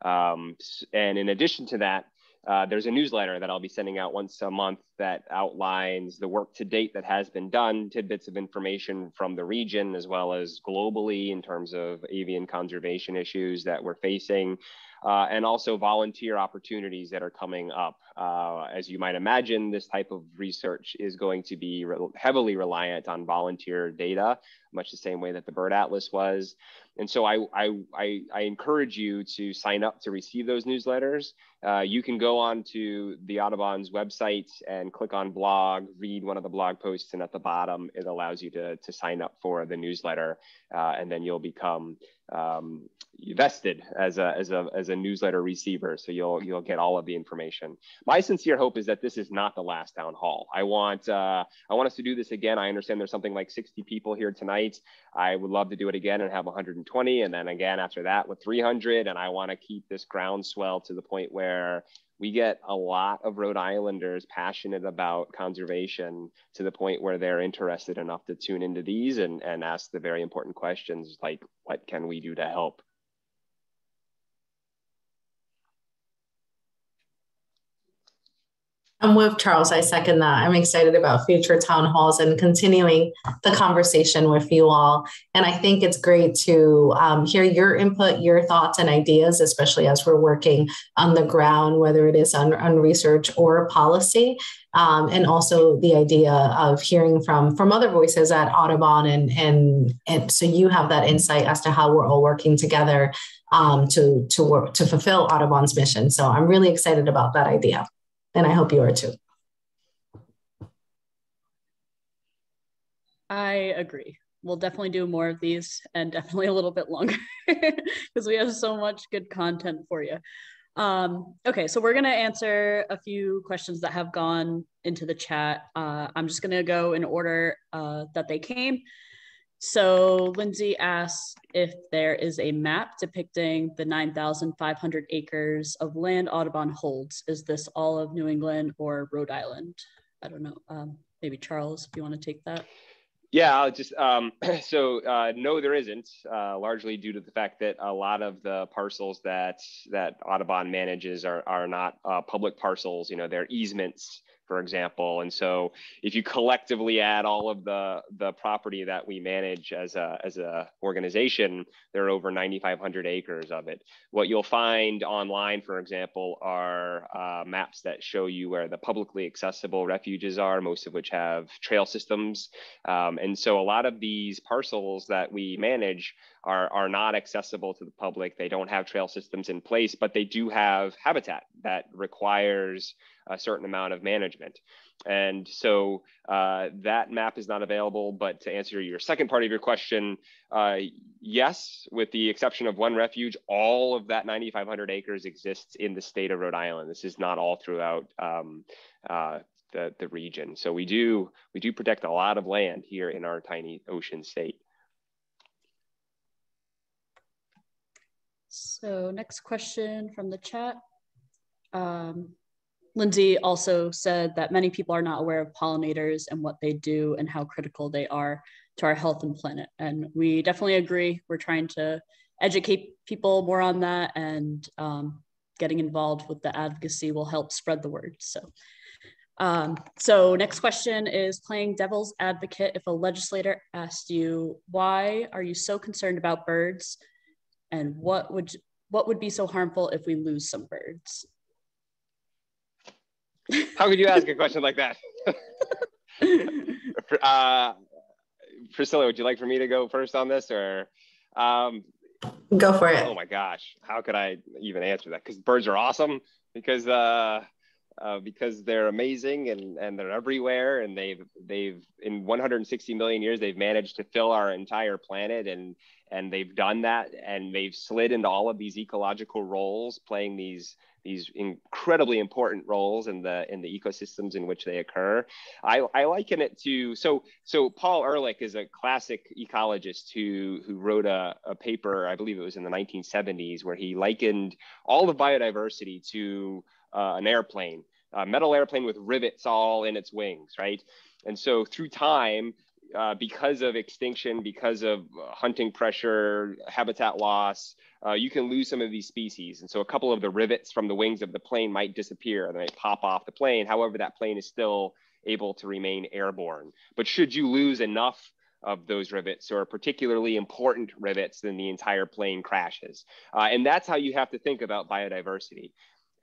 Um, and in addition to that, uh, there's a newsletter that I'll be sending out once a month that outlines the work to date that has been done, tidbits of information from the region as well as globally in terms of avian conservation issues that we're facing uh, and also volunteer opportunities that are coming up. Uh, as you might imagine, this type of research is going to be re heavily reliant on volunteer data, much the same way that the Bird Atlas was. And so I, I, I, I encourage you to sign up to receive those newsletters. Uh, you can go on to the Audubon's website and click on blog, read one of the blog posts, and at the bottom, it allows you to, to sign up for the newsletter, uh, and then you'll become um, vested as a, as, a, as a newsletter receiver. So you'll, you'll get all of the information. My sincere hope is that this is not the last town hall. I want, uh, I want us to do this again. I understand there's something like 60 people here tonight. I would love to do it again and have 120. And then again after that with 300. And I want to keep this groundswell to the point where we get a lot of Rhode Islanders passionate about conservation to the point where they're interested enough to tune into these and, and ask the very important questions like, what can we do to help? I'm with Charles. I second that. I'm excited about future town halls and continuing the conversation with you all. And I think it's great to um, hear your input, your thoughts, and ideas, especially as we're working on the ground, whether it is on, on research or policy. Um, and also the idea of hearing from from other voices at Audubon, and and and so you have that insight as to how we're all working together um, to to work to fulfill Audubon's mission. So I'm really excited about that idea. And I hope you are too. I agree. We'll definitely do more of these and definitely a little bit longer because we have so much good content for you. Um, okay, so we're going to answer a few questions that have gone into the chat. Uh, I'm just going to go in order uh, that they came. So Lindsay asks if there is a map depicting the 9,500 acres of land Audubon holds. Is this all of New England or Rhode Island? I don't know. Um, maybe Charles, if you want to take that. Yeah, I'll just um, so uh, no, there isn't. Uh, largely due to the fact that a lot of the parcels that that Audubon manages are are not uh, public parcels. You know, they're easements for example. And so if you collectively add all of the, the property that we manage as a, as a organization, there are over 9,500 acres of it. What you'll find online, for example, are uh, maps that show you where the publicly accessible refuges are, most of which have trail systems. Um, and so a lot of these parcels that we manage are, are not accessible to the public. They don't have trail systems in place, but they do have habitat that requires a certain amount of management. And so uh, that map is not available. But to answer your second part of your question, uh, yes, with the exception of one refuge, all of that 9,500 acres exists in the state of Rhode Island. This is not all throughout um, uh, the, the region. So we do we do protect a lot of land here in our tiny ocean state. So next question from the chat. Um, Lindsay also said that many people are not aware of pollinators and what they do and how critical they are to our health and planet. And we definitely agree. We're trying to educate people more on that and um, getting involved with the advocacy will help spread the word. So, um, so next question is playing devil's advocate. If a legislator asked you, why are you so concerned about birds and what would what would be so harmful if we lose some birds? How could you ask a question like that? uh, Priscilla, would you like for me to go first on this or? Um, go for it. Oh my gosh, how could I even answer that? Because birds are awesome. Because uh, uh, because they're amazing and, and they're everywhere and they've they've in 160 million years they've managed to fill our entire planet and and they've done that and they've slid into all of these ecological roles playing these these incredibly important roles in the in the ecosystems in which they occur i, I liken it to so so paul ehrlich is a classic ecologist who who wrote a, a paper i believe it was in the 1970s where he likened all the biodiversity to uh, an airplane, a metal airplane with rivets all in its wings, right? And so through time, uh, because of extinction, because of hunting pressure, habitat loss, uh, you can lose some of these species. And so a couple of the rivets from the wings of the plane might disappear and they pop off the plane. However, that plane is still able to remain airborne. But should you lose enough of those rivets or particularly important rivets, then the entire plane crashes. Uh, and that's how you have to think about biodiversity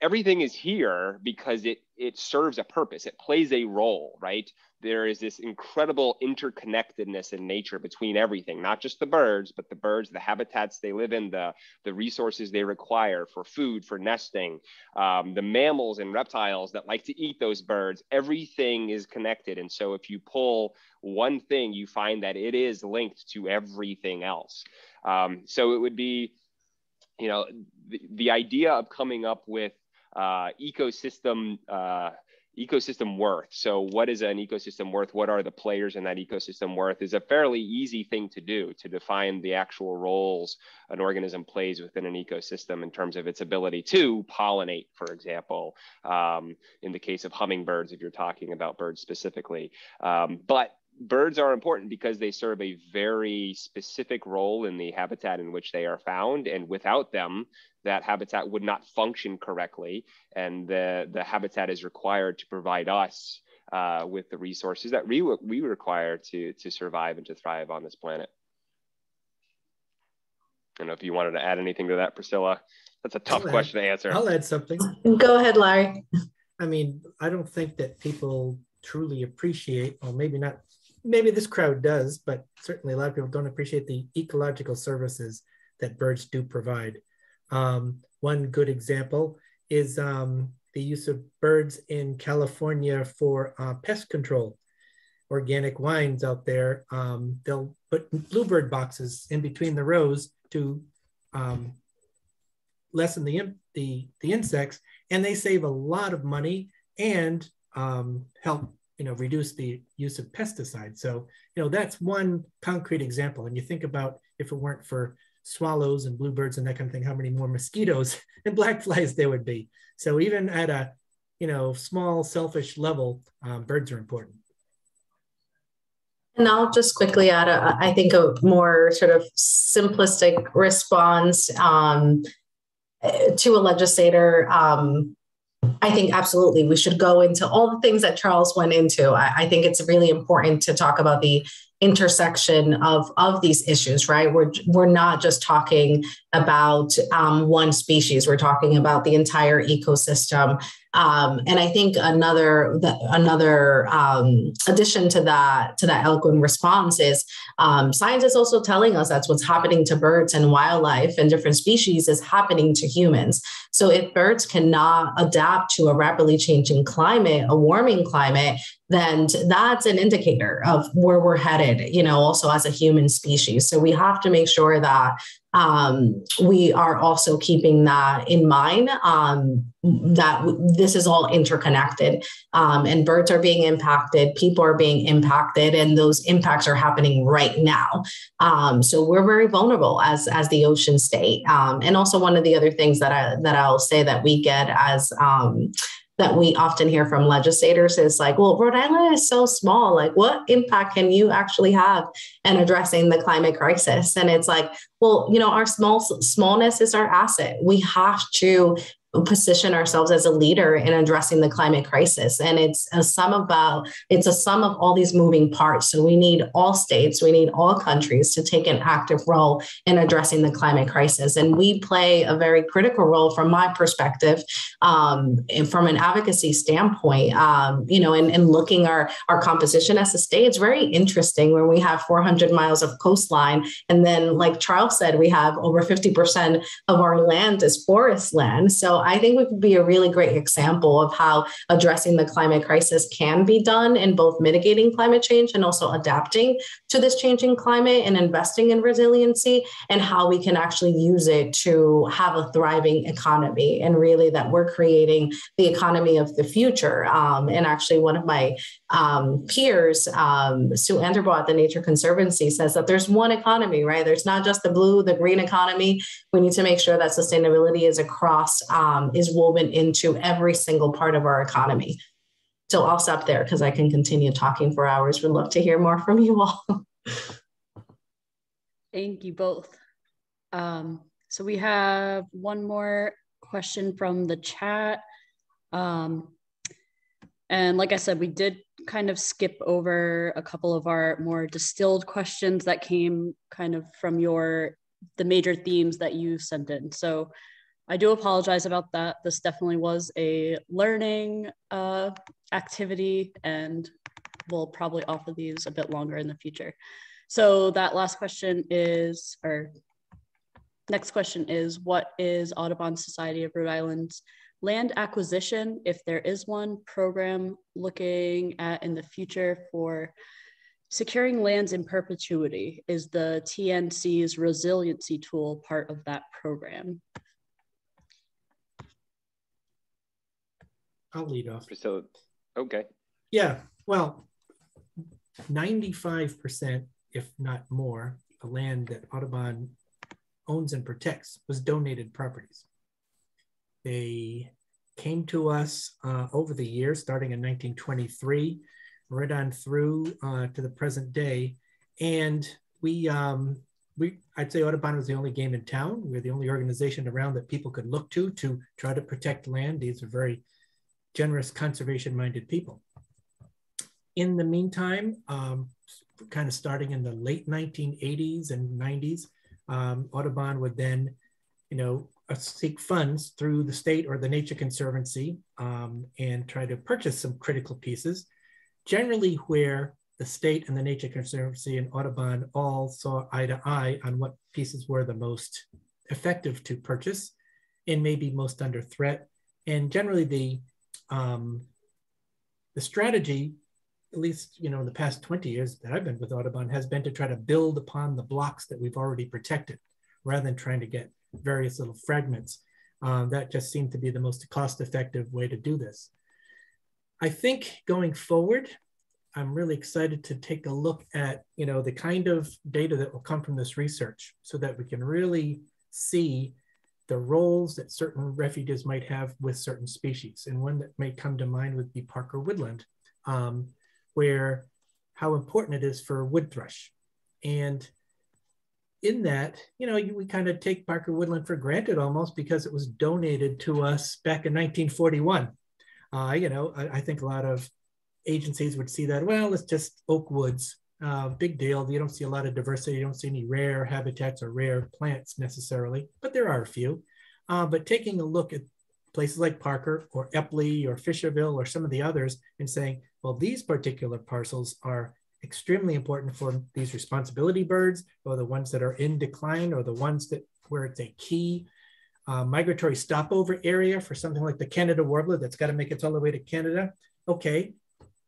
everything is here because it it serves a purpose. It plays a role right? There is this incredible interconnectedness in nature between everything not just the birds but the birds the habitats they live in the the resources they require for food for nesting um, the mammals and reptiles that like to eat those birds. Everything is connected. And so if you pull one thing you find that it is linked to everything else. Um, so it would be you know the, the idea of coming up with ecosystem uh, ecosystem worth. So, what is an ecosystem worth? What are the players in that ecosystem worth? Is a fairly easy thing to do to define the actual roles an organism plays within an ecosystem in terms of its ability to pollinate, for example, um, in the case of hummingbirds, if you're talking about birds specifically. Um, but birds are important because they serve a very specific role in the habitat in which they are found. And without them, that habitat would not function correctly. And the, the habitat is required to provide us uh, with the resources that we, we require to, to survive and to thrive on this planet. I don't know if you wanted to add anything to that, Priscilla. That's a tough I'll question add, to answer. I'll add something. Go ahead, Larry. I mean, I don't think that people truly appreciate, or maybe not maybe this crowd does, but certainly a lot of people don't appreciate the ecological services that birds do provide. Um, one good example is um, the use of birds in California for uh, pest control. Organic wines out there, um, they'll put bluebird boxes in between the rows to um, lessen the, the, the insects, and they save a lot of money and um, help you know, reduce the use of pesticides. So, you know, that's one concrete example. And you think about if it weren't for swallows and bluebirds and that kind of thing, how many more mosquitoes and black flies there would be. So even at a, you know, small selfish level, um, birds are important. And I'll just quickly add, a, I think, a more sort of simplistic response um, to a legislator. Um, I think absolutely we should go into all the things that Charles went into. I, I think it's really important to talk about the intersection of of these issues right? We're we're not just talking about um, one species. We're talking about the entire ecosystem um, and I think another the, another um, addition to that to that eloquent response is um, science is also telling us that's what's happening to birds and wildlife and different species is happening to humans. So if birds cannot adapt to a rapidly changing climate, a warming climate, then that's an indicator of where we're headed. You know, also as a human species. So we have to make sure that um, we are also keeping that in mind um, that this is all interconnected um, and birds are being impacted people are being impacted and those impacts are happening right now um, so we're very vulnerable as as the ocean state um, and also one of the other things that i that i'll say that we get as um, that we often hear from legislators is like, well, Rhode Island is so small. Like, what impact can you actually have in addressing the climate crisis? And it's like, well, you know, our small smallness is our asset. We have to position ourselves as a leader in addressing the climate crisis. And it's a sum about it's a sum of all these moving parts. So we need all states we need all countries to take an active role in addressing the climate crisis. And we play a very critical role from my perspective um, from an advocacy standpoint um, you know and, and looking our our composition as a state. It's very interesting when we have 400 miles of coastline. And then like charles said we have over 50% of our land is forest land. So I think we could be a really great example of how addressing the climate crisis can be done in both mitigating climate change and also adapting to this changing climate and investing in resiliency and how we can actually use it to have a thriving economy and really that we're creating the economy of the future. Um, and actually, one of my um, peers, um, Sue AnderBois at the Nature Conservancy, says that there's one economy, right? There's not just the blue, the green economy. We need to make sure that sustainability is across, um, is woven into every single part of our economy. So I'll stop there because I can continue talking for hours. Would love to hear more from you all. Thank you both. Um, so we have one more question from the chat. Um, and like I said, we did kind of skip over a couple of our more distilled questions that came kind of from your the major themes that you sent in. So I do apologize about that. This definitely was a learning uh, activity and we'll probably offer these a bit longer in the future. So that last question is, or next question is, what is Audubon Society of Rhode Island's land acquisition, if there is one program looking at in the future for securing lands in perpetuity is the TNC's resiliency tool part of that program. I'll lead off. So, okay. Yeah, well, 95%, if not more, the land that Audubon owns and protects was donated properties. They came to us uh, over the years, starting in 1923, right on through uh, to the present day. And we, um, we, I'd say Audubon was the only game in town. We we're the only organization around that people could look to to try to protect land. These are very generous, conservation-minded people. In the meantime, um, kind of starting in the late 1980s and 90s, um, Audubon would then, you know, uh, seek funds through the state or the Nature Conservancy um, and try to purchase some critical pieces, generally where the state and the Nature Conservancy and Audubon all saw eye to eye on what pieces were the most effective to purchase and maybe most under threat. And generally the, um, the strategy, at least you know in the past 20 years that I've been with Audubon, has been to try to build upon the blocks that we've already protected rather than trying to get various little fragments. Um, that just seemed to be the most cost-effective way to do this. I think going forward, I'm really excited to take a look at you know the kind of data that will come from this research so that we can really see the roles that certain refuges might have with certain species. And one that may come to mind would be Parker woodland, um, where how important it is for wood thrush. And in that, you know, we kind of take Parker Woodland for granted almost because it was donated to us back in 1941. Uh, you know, I, I, think a lot of agencies would see that, well, it's just oak woods. Uh, big deal. You don't see a lot of diversity. You don't see any rare habitats or rare plants necessarily, but there are a few. Uh, but taking a look at places like Parker or Eppley or Fisherville or some of the others and saying, well, these particular parcels are extremely important for these responsibility birds or the ones that are in decline or the ones that where it's a key uh, migratory stopover area for something like the Canada warbler that's got to make its all the way to Canada. Okay,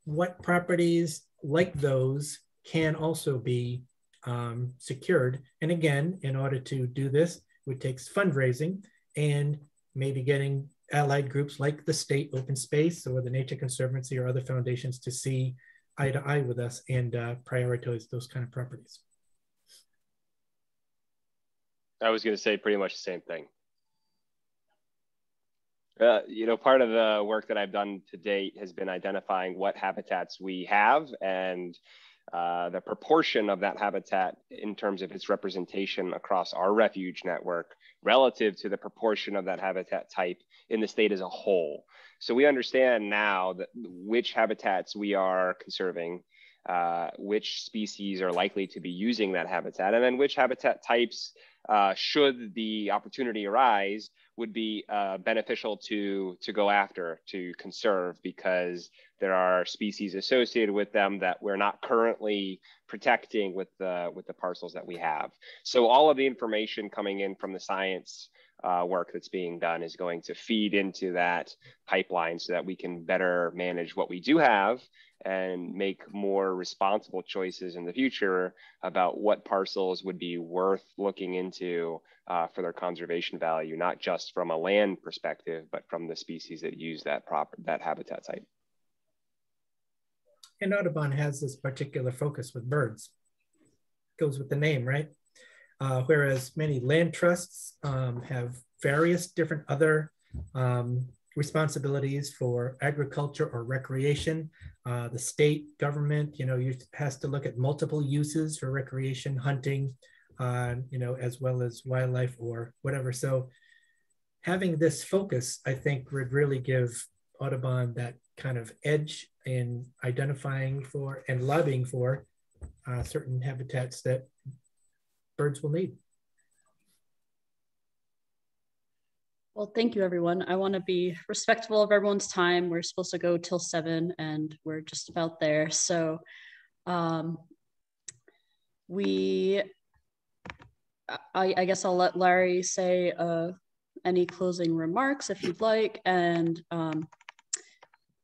what properties like those can also be um, secured? And again, in order to do this, it takes fundraising and maybe getting allied groups like the state open space or the nature conservancy or other foundations to see eye to eye with us and uh, prioritize those kind of properties i was going to say pretty much the same thing uh, you know part of the work that i've done to date has been identifying what habitats we have and uh, the proportion of that habitat in terms of its representation across our refuge network relative to the proportion of that habitat type in the state as a whole. So we understand now that which habitats we are conserving, uh, which species are likely to be using that habitat, and then which habitat types, uh, should the opportunity arise, would be uh, beneficial to to go after to conserve because there are species associated with them that we're not currently protecting with the with the parcels that we have. So all of the information coming in from the science uh, work that's being done is going to feed into that pipeline so that we can better manage what we do have and make more responsible choices in the future about what parcels would be worth looking into uh, for their conservation value, not just from a land perspective, but from the species that use that proper that habitat site. And Audubon has this particular focus with birds. Goes with the name, right? Uh, whereas many land trusts um, have various different other um, responsibilities for agriculture or recreation. Uh, the state government, you know, has to look at multiple uses for recreation, hunting, uh, you know, as well as wildlife or whatever. So having this focus, I think would really give Audubon that kind of edge in identifying for and lobbying for uh, certain habitats that birds will need. Well, thank you, everyone. I want to be respectful of everyone's time. We're supposed to go till seven, and we're just about there. So, um, we, I, I guess I'll let Larry say uh, any closing remarks if you'd like, and um,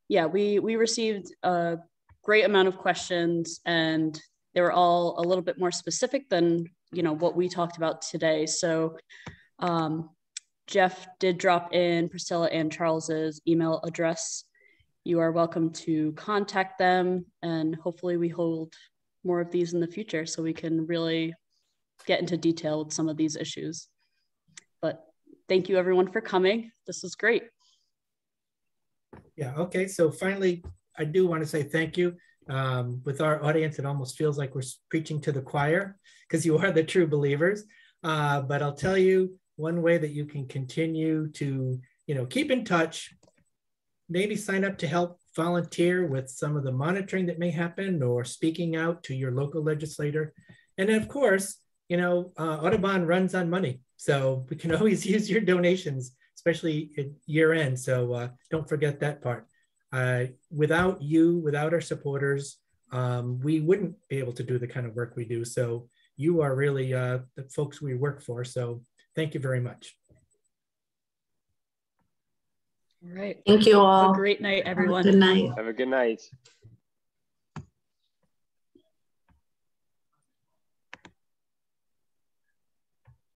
yeah, we we received a great amount of questions, and they were all a little bit more specific than you know what we talked about today. So um, Jeff did drop in Priscilla and Charles's email address. You are welcome to contact them, and hopefully we hold more of these in the future so we can really get into detail with some of these issues. But thank you everyone for coming. This was great. Yeah, okay. So finally, I do want to say thank you. Um, with our audience, it almost feels like we're preaching to the choir because you are the true believers. Uh, but I'll tell you one way that you can continue to, you know, keep in touch, maybe sign up to help volunteer with some of the monitoring that may happen or speaking out to your local legislator. And of course, you know, uh, Audubon runs on money. So we can always use your donations especially at year end. So uh, don't forget that part. Uh, without you, without our supporters, um, we wouldn't be able to do the kind of work we do. So you are really uh, the folks we work for. So thank you very much. All right. Thank you all. Have a great night, everyone. good night. Have a good night.